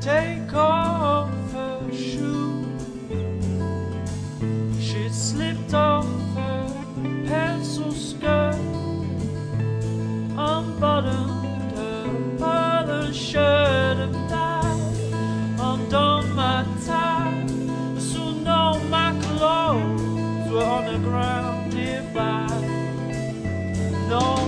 take off her shoes. She slipped off her pencil skirt, unbuttoned her mother's shirt and died, undone my tie. Soon all my clothes were on the ground nearby. No.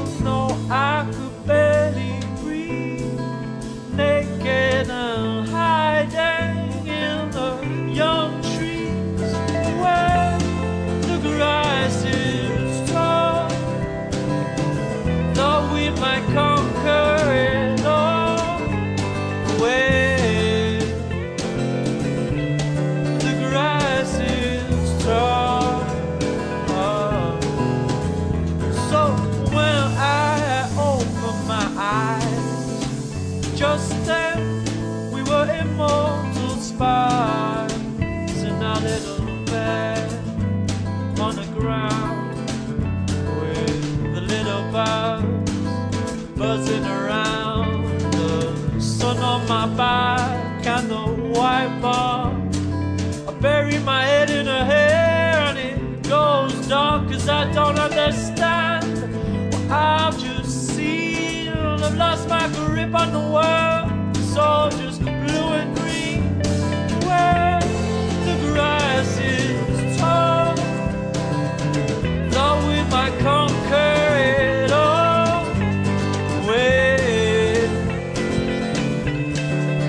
We were immortal spies in our little bed on the ground with the little birds buzzing around, the sun on my back and the white bar. I bury my head in her hair and it goes dark cause I don't understand what I've just seen. I've lost my grip on the world, blue and green. Where the grass is tall, thought we might conquer it all. Where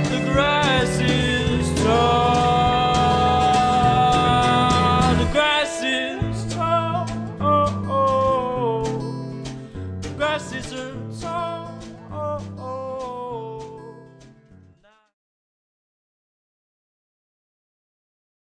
the grass is tall. The grass is tall. Oh, oh. oh. The grass is tall. Oh, oh.